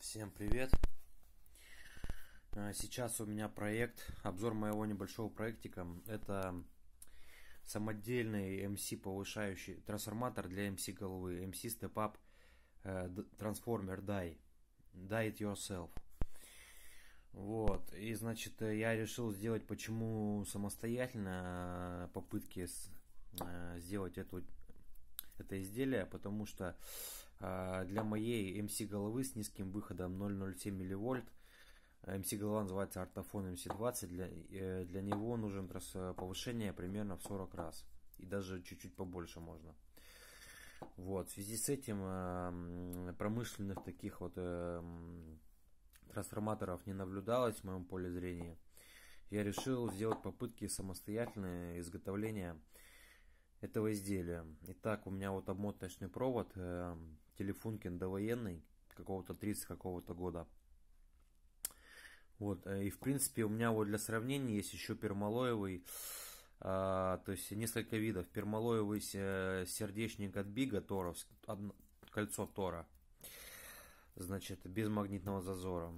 Всем привет! А, сейчас у меня проект, обзор моего небольшого проектика. Это самодельный MC повышающий трансформатор для MC головы. MC Step Up э, Transformer Die. Die It Yourself. Вот, и значит, я решил сделать почему самостоятельно э, попытки э, сделать эту, это изделие, потому что для моей MC головы с низким выходом 0,07 милливольт. MC голова называется ортофон MC20. Для, э, для него нужен повышение примерно в 40 раз. И даже чуть-чуть побольше можно. Вот, в связи с этим э, промышленных таких вот э, трансформаторов не наблюдалось в моем поле зрения. Я решил сделать попытки самостоятельное изготовления этого изделия. Итак, у меня вот обмоточный провод Телефункин довоенный, какого-то 30 какого-то года. Вот, э, и в принципе у меня вот для сравнения есть еще пермалоевый, а, то есть несколько видов. Пермалоевый сердечник от Бига, Торов, кольцо Тора, значит, без магнитного зазора.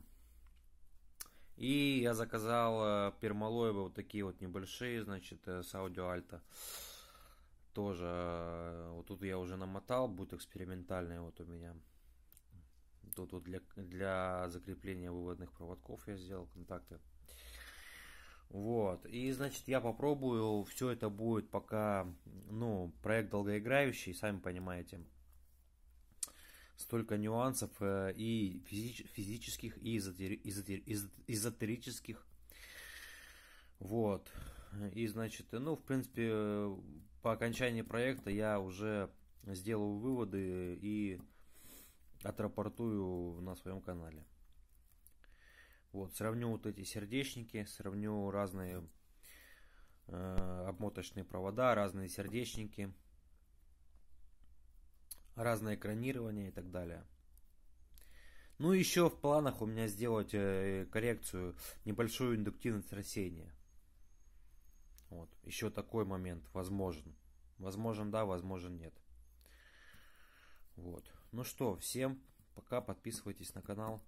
И я заказал э, пермалоевые вот такие вот небольшие, значит, э, с аудио альта тоже, э, вот тут я уже намотал, будет экспериментальный вот у меня. Тут вот для, для закрепления выводных проводков я сделал контакты. Вот, и значит я попробую, все это будет пока, ну, проект долгоиграющий, сами понимаете. Столько нюансов э, и физич, физических, и эзотери, эзотери, эзотерических. Вот. И, значит, ну, в принципе, по окончании проекта я уже сделаю выводы и отрапортую на своем канале. Вот, сравню вот эти сердечники, сравню разные э, обмоточные провода, разные сердечники, разное экранирование и так далее. Ну, еще в планах у меня сделать э, коррекцию, небольшую индуктивность рассеяния. Вот. Еще такой момент возможен. Возможен да, возможен нет. Вот. Ну что, всем пока, подписывайтесь на канал.